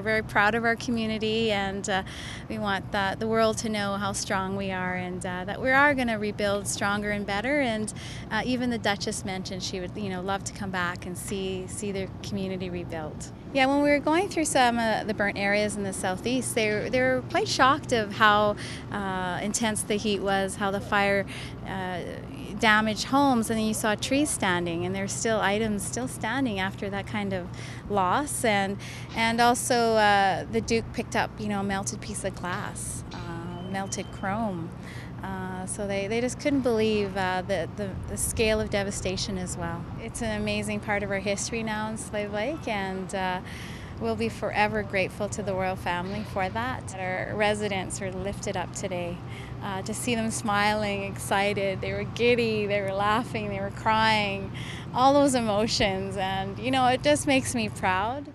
we're very proud of our community, and uh, we want the, the world to know how strong we are, and uh, that we are going to rebuild stronger and better. And uh, even the Duchess mentioned she would, you know, love to come back and see see their community rebuilt. Yeah, when we were going through some of the burnt areas in the southeast, they were, they were quite shocked of how uh, intense the heat was, how the fire uh, damaged homes, and then you saw trees standing, and there's still items still standing after that kind of loss, and and also uh, the Duke picked up, you know, a melted piece of glass, uh, melted chrome. Uh, so they, they just couldn't believe uh, the, the, the, scale of devastation as well. It's an amazing part of our history now in Slave Lake, and uh, we'll be forever grateful to the royal family for that. Our residents are lifted up today. Uh, to see them smiling, excited, they were giddy, they were laughing, they were crying, all those emotions, and you know, it just makes me proud.